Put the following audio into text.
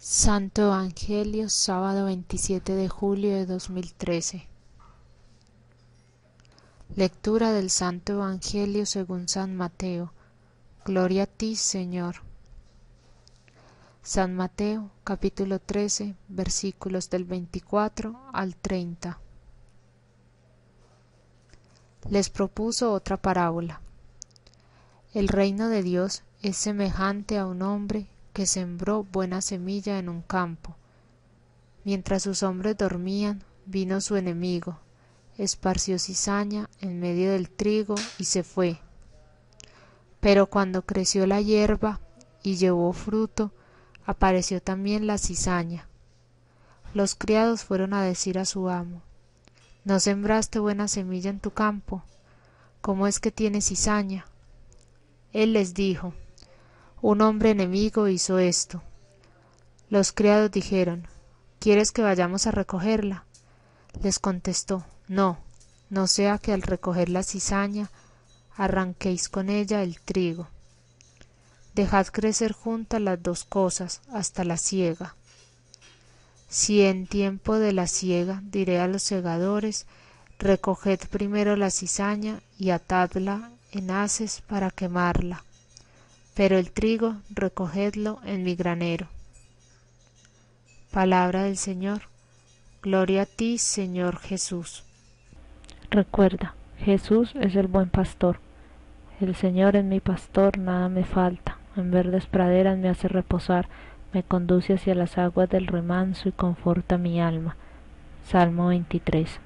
Santo Evangelio, sábado 27 de julio de 2013. Lectura del Santo Evangelio según San Mateo. Gloria a ti, Señor. San Mateo, capítulo 13, versículos del 24 al 30. Les propuso otra parábola. El reino de Dios es semejante a un hombre que sembró buena semilla en un campo. Mientras sus hombres dormían, vino su enemigo, esparció cizaña en medio del trigo y se fue. Pero cuando creció la hierba y llevó fruto, apareció también la cizaña. Los criados fueron a decir a su amo, ¿No sembraste buena semilla en tu campo? ¿Cómo es que tiene cizaña? Él les dijo, un hombre enemigo hizo esto. Los criados dijeron, ¿Quieres que vayamos a recogerla? Les contestó, No, no sea que al recoger la cizaña arranquéis con ella el trigo. Dejad crecer juntas las dos cosas hasta la siega. Si en tiempo de la siega diré a los segadores, recoged primero la cizaña y atadla en haces para quemarla pero el trigo recogedlo en mi granero. Palabra del Señor. Gloria a ti, Señor Jesús. Recuerda, Jesús es el buen pastor. El Señor es mi pastor, nada me falta. En verdes praderas me hace reposar, me conduce hacia las aguas del remanso y conforta mi alma. Salmo 23.